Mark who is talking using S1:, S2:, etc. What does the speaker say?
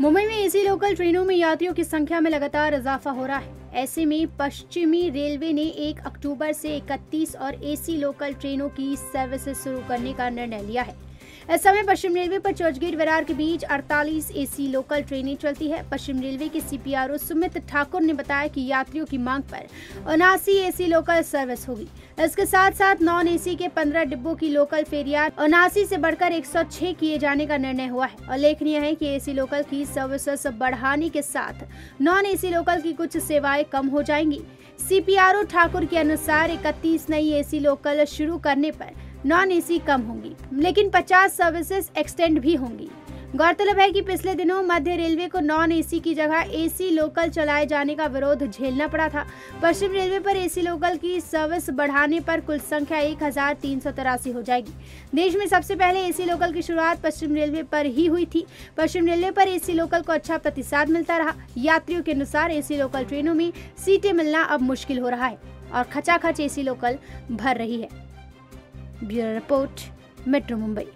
S1: मुंबई में AC local ट्रेनों में यात्रियों की संख्या में लगातार इजाफा हो रहा है। ऐसे में पश्चिमी रेलवे ने 1 अक्टूबर से 31 और एसी लोकल ट्रेनों की सर्विसेज़ शुरू करने का निर्णय लिया है। इस समय पश्चिम रेलवे पर चर्चगेट विरार के बीच 48 एसी लोकल ट्रेनें चलती है। पश्चिम रेलवे के सीपीआरओ सुमित ठाकुर ने बताया कि यात्रियों की मांग पर उनासी एसी लोकल सर्विस होगी। इसके साथ साथ नॉन एसी के 15 डिब्बों की लोकल फेरिया उनासी से बढ़कर 106 किए जाने का निर्णय हुआ है। उल्लेखनीय है कि एसी लोकल की सर्विसेज़ बढ़ाने के साथ नॉन एसी लोकल की कुछ सेवाएँ कम हो जाएँगी। सीपीआरओ ठाकुर के अनुसार इकतीस नई एसी लोकल शुरू करने पर नॉन एसी कम होंगी, लेकिन 50 सर्विसेज़ एक्सटेंड भी होंगी। गौरतलब है कि पिछले दिनों मध्य रेलवे को नॉन एसी की जगह एसी लोकल चलाए जाने का विरोध झेलना पड़ा था। पश्चिम रेलवे पर एसी लोकल की सर्विस बढ़ाने पर कुल संख्या एक हज़ार तीन सौ तिरासी हो जाएगी। देश में सबसे पहले एसी लोकल की शुरुआत पश्चिम रेलवे पर ही हुई थी। पश्चिम रेलवे पर एसी लोकल को अच्छा प्रतिसाद मिलता रहा। यात्रियों के अनुसार एसी लोकल ट्रेनों में सीटें मिलना अब मुश्किल हो रहा है और खचाखच एसी लोकल भर रही है। Bureau report metro Mumbai.